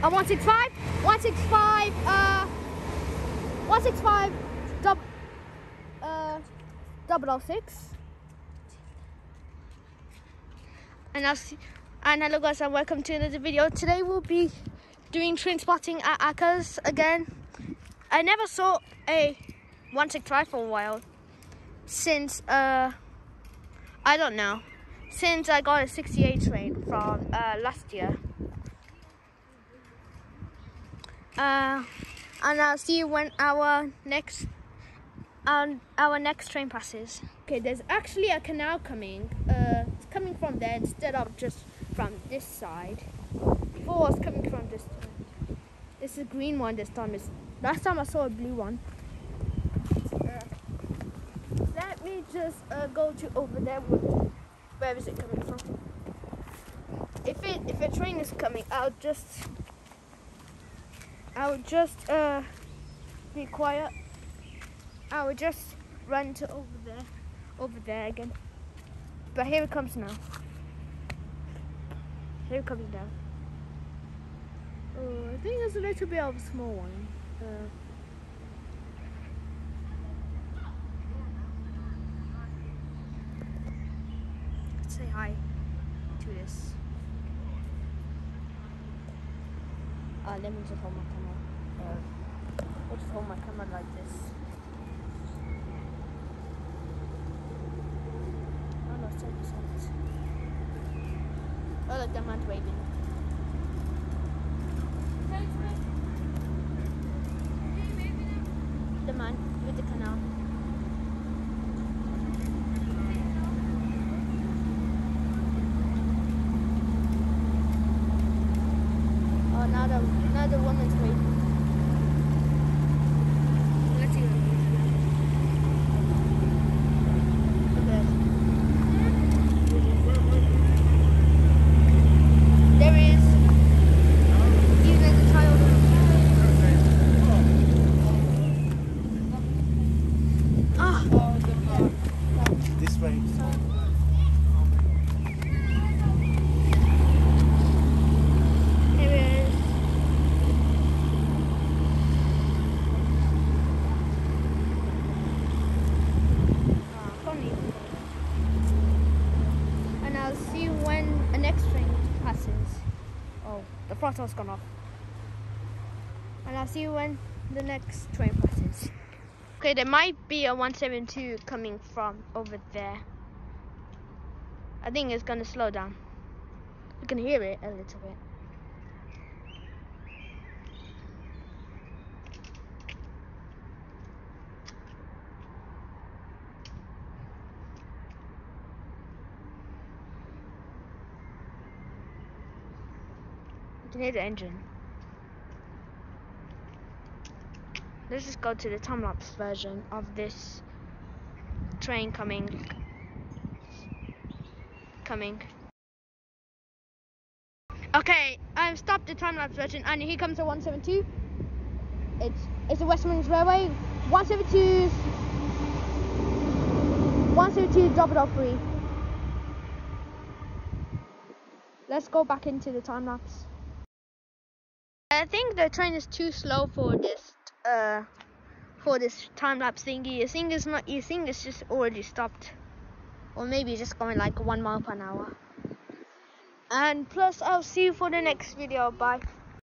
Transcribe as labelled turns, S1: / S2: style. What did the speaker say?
S1: 165, 165, uh, 165, double, uh, double O six. And I'll see, and hello guys and welcome to another video. Today we'll be doing train spotting at Ackers again. I never saw a 165 for a while since, uh, I don't know, since I got a 68 train from uh, last year. Uh, and I'll see you when our next um, our next train passes. Okay, there's actually a canal coming. Uh, it's coming from there instead of just from this side. Before it's coming from this. This is a green one this time. It's, last time I saw a blue one. Uh, let me just uh, go to over there. Where is it coming from? If it if a train is coming, I'll just I would just uh, be quiet. I would just run to over there, over there again. But here it comes now. Here it comes down. Oh, I think it's a little bit of a small one. Uh, say hi to this. Uh, let me just hold my camera. I'll just hold my camera like this. Oh no, it's 10 percent. Oh look, that man's waving. The man with the canal. Oh, now the now the woman's waving. Let's see. Look at this. There is even a child. Ah,
S2: This way.
S1: here it is. Ah, funny. And I'll see when a next train passes. Oh, the throttle's gone off. And I'll see you when the next train passes. Okay, there might be a 172 coming from over there. I think it's gonna slow down. You can hear it a little bit. You can hear the engine. Let's just go to the time lapse version of this train coming. Coming. Okay, I've stopped the time lapse version and here comes the 172. It's it's the West Midlands Railway. 172 172 drop it off free. Let's go back into the time lapse. I think the train is too slow for this uh for this time lapse thingy. You think it's not you think it's just already stopped. Or maybe just going like one mile per hour. And plus I'll see you for the next video. Bye.